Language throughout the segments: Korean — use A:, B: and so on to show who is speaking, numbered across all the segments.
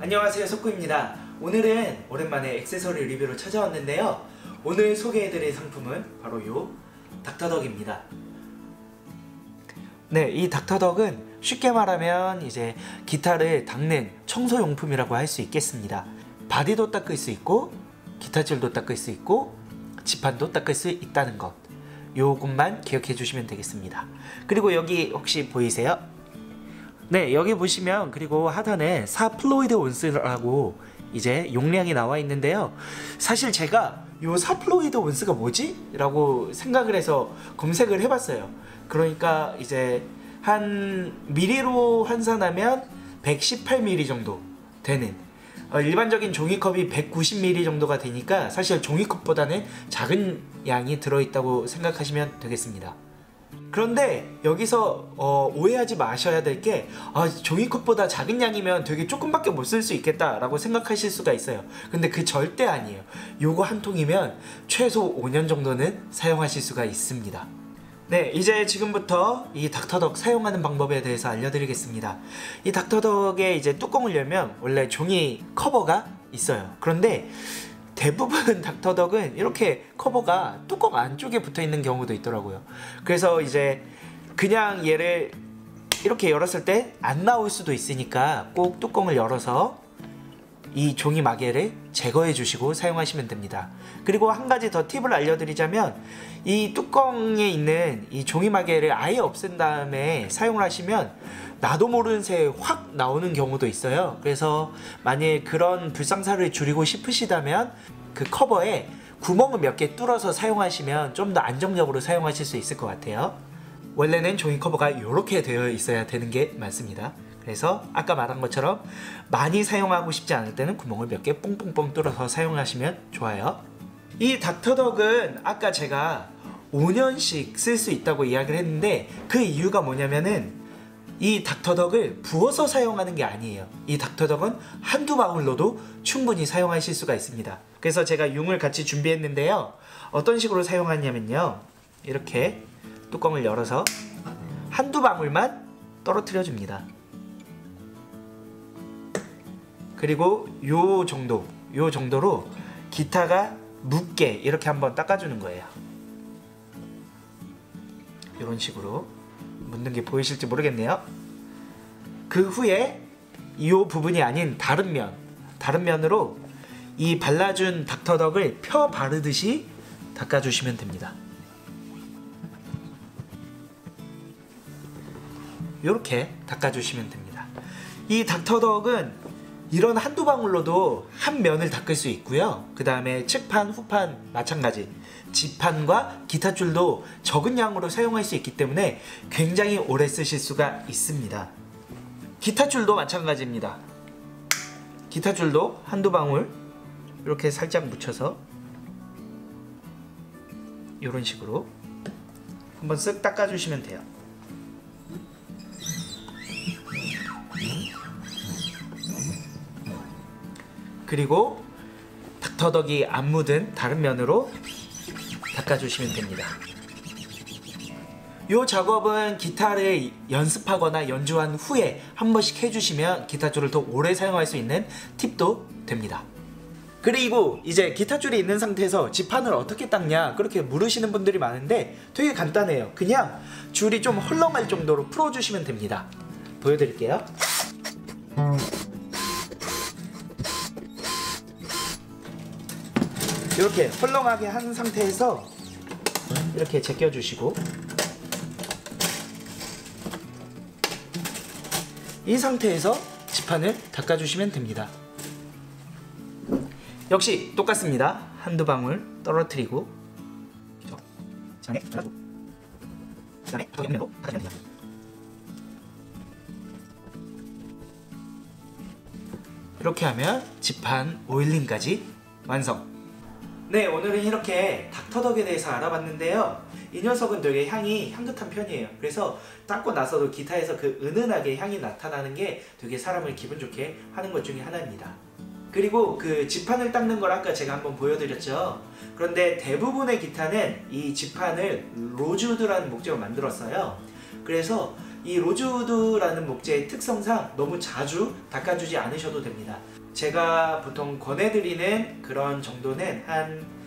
A: 안녕하세요 석구입니다. 오늘은 오랜만에 액세서리 리뷰로 찾아왔는데요. 오늘 소개해드릴 상품은 바로 요 닥터덕입니다. 네, 이 닥터덕은 쉽게 말하면 이제 기타를 닦는 청소용품이라고 할 수 있겠습니다. 바디도 닦을 수 있고 기타줄도 닦을 수 있고 지판도 닦을 수 있다는 것. 요것만 기억해 주시면 되겠습니다. 그리고 여기 혹시 보이세요? 네 여기 보시면 그리고 하단에 4 fluid 온스라고 이제 용량이 나와 있는데요. 사실 제가 요 4 fluid 온스가 뭐지? 라고 생각을 해서 검색을 해봤어요. 그러니까 이제 한 미리로 환산하면 118ml 정도 되는 어, 일반적인 종이컵이 190ml 정도가 되니까 사실 종이컵보다는 작은 양이 들어있다고 생각하시면 되겠습니다 그런데 여기서 어, 오해하지 마셔야 될 게 아, 종이컵보다 작은 양이면 되게 조금밖에 못 쓸 수 있겠다 라고 생각하실 수가 있어요. 근데 그 절대 아니에요. 요거 한 통이면 최소 5년 정도는 사용하실 수가 있습니다. 네 이제 지금부터 이 닥터덕 사용하는 방법에 대해서 알려드리겠습니다. 이 닥터덕의 이제 뚜껑을 열면 원래 종이 커버가 있어요. 그런데 대부분 닥터덕은 이렇게 커버가 뚜껑 안쪽에 붙어 있는 경우도 있더라고요. 그래서 이제 그냥 얘를 이렇게 열었을 때 안 나올 수도 있으니까 꼭 뚜껑을 열어서 이 종이 마개를 제거해 주시고 사용하시면 됩니다. 그리고 한 가지 더 팁을 알려드리자면 이 뚜껑에 있는 이 종이 마개를 아예 없앤 다음에 사용을 하시면 나도 모르는 새에 확 나오는 경우도 있어요. 그래서 만일 그런 불상사를 줄이고 싶으시다면 그 커버에 구멍을 몇 개 뚫어서 사용하시면 좀 더 안정적으로 사용하실 수 있을 것 같아요. 원래는 종이 커버가 이렇게 되어 있어야 되는 게 맞습니다 그래서 아까 말한 것처럼 많이 사용하고 싶지 않을 때는 구멍을 몇 개 뽕뽕뽕 뚫어서 사용하시면 좋아요. 이 닥터덕은 아까 제가 5년씩 쓸 수 있다고 이야기를 했는데 그 이유가 뭐냐면은 이 닥터덕을 부어서 사용하는 게 아니에요. 이 닥터덕은 한두 방울로도 충분히 사용하실 수가 있습니다. 그래서 제가 융을 같이 준비했는데요. 어떤 식으로 사용하냐면요. 이렇게 뚜껑을 열어서 한두 방울만 떨어뜨려 줍니다 그리고 요 정도 요 정도로 기타가 묻게 이렇게 한번 닦아주는 거예요. 이런 식으로 묻는 게 보이실지 모르겠네요. 그 후에 이 부분이 아닌 다른 면 다른 면으로 이 발라준 닥터덕을 펴 바르듯이 닦아주시면 됩니다. 이렇게 닦아주시면 됩니다. 이 닥터덕은 이런 한두 방울로도 한 면을 닦을 수 있고요. 그 다음에 측판, 후판 마찬가지. 지판과 기타 줄도 적은 양으로 사용할 수 있기 때문에 굉장히 오래 쓰실 수가 있습니다. 기타 줄도 마찬가지입니다. 기타 줄도 한두 방울 이렇게 살짝 묻혀서 이런 식으로 한번 쓱 닦아주시면 돼요 그리고 닥터덕이 안 묻은 다른 면으로 닦아주시면 됩니다. 이 작업은 기타를 연습하거나 연주한 후에 한 번씩 해주시면 기타줄을 더 오래 사용할 수 있는 팁도 됩니다. 그리고 이제 기타줄이 있는 상태에서 지판을 어떻게 닦냐 그렇게 물으시는 분들이 많은데 되게 간단해요. 그냥 줄이 좀 헐렁할 정도로 풀어주시면 됩니다. 보여드릴게요. 이렇게 헐렁하게 한 상태에서 이렇게 제껴주시고. 이 상태에서 지판을 닦아주시면 됩니다. 역시 똑같습니다. 한두 방울 떨어뜨리고. 이렇게 하면 지판 오일링까지 완성 네 오늘은 이렇게 닥터덕에 대해서 알아봤는데요. 이 녀석은 되게 향이 향긋한 편이에요. 그래서 닦고 나서도 기타에서 그 은은하게 향이 나타나는 게 되게 사람을 기분 좋게 하는 것 중에 하나입니다. 그리고 그 지판을 닦는 걸 아까 제가 한번 보여드렸죠. 그런데 대부분의 기타는 이 지판을 로즈우드라는 목재로 만들었어요. 그래서 이 로즈우드라는 목재의 특성상 너무 자주 닦아주지 않으셔도 됩니다. 제가 보통 권해드리는 그런 정도는 한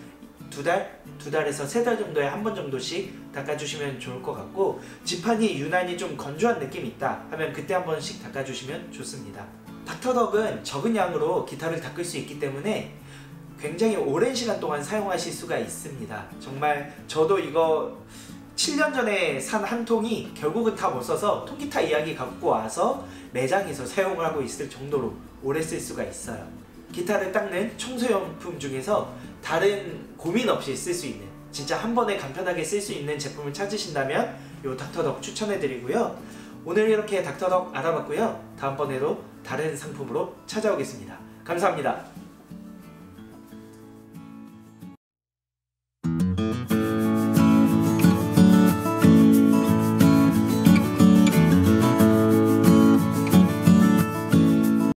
A: 두 달, 두 달에서 세 달 정도에 한 번 정도씩 닦아주시면 좋을 것 같고 지판이 유난히 좀 건조한 느낌이 있다 하면 그때 한 번씩 닦아주시면 좋습니다. 닥터덕은 적은 양으로 기타를 닦을 수 있기 때문에 굉장히 오랜 시간 동안 사용하실 수가 있습니다. 정말 저도 이거 7년 전에 산 한 통이 결국은 다 못 써서 통기타 이야기 갖고 와서 매장에서 사용을 하고 있을 정도로 오래 쓸 수가 있어요. 기타를 닦는 청소용품 중에서 다른 고민 없이 쓸 수 있는 진짜 한 번에 간편하게 쓸 수 있는 제품을 찾으신다면 이 닥터덕 추천해드리고요. 오늘 이렇게 닥터덕 알아봤고요. 다음번에도 다른 상품으로 찾아오겠습니다. 감사합니다.